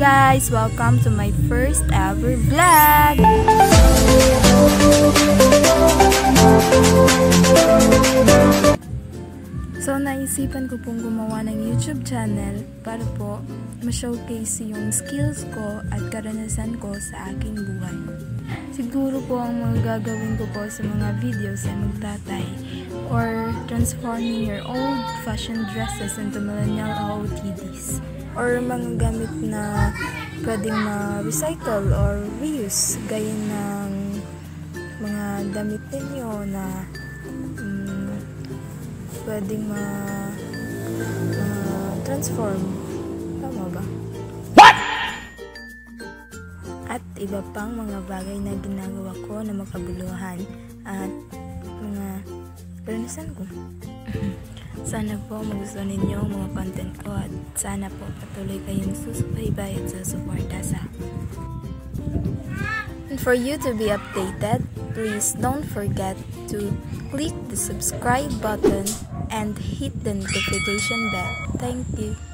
guys! Welcome to my first ever vlog! So, naisipan ko pong gumawa ng YouTube channel para po ma-showcase yung skills ko at karanasan ko sa aking buhay. Siguro po ang mga gagawin ko po sa mga videos ay magtatay or transforming your old fashioned dresses into millennial OOTDs or mga gamit na pwedeng ma-recycle or reuse gaya ng mga damit ninyo na um, pwedeng ma, ma-transform. Tama ba? At iba pang mga bagay na ginagawa ko na makabuluhan at karanasan ko. Sana po magustuhan ninyo ang mga content ko at sana po patuloy kayong susubaybay at susuporta sa And for you to be updated, please don't forget to click the subscribe button and hit the notification bell. Thank you.